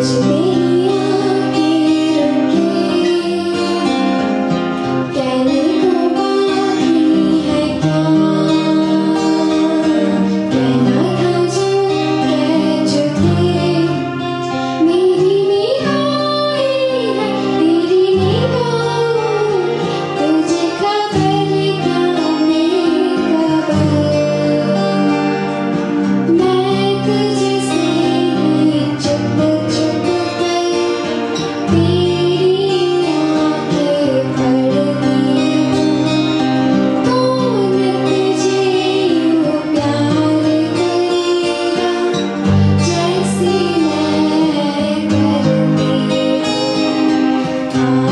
te ver. oh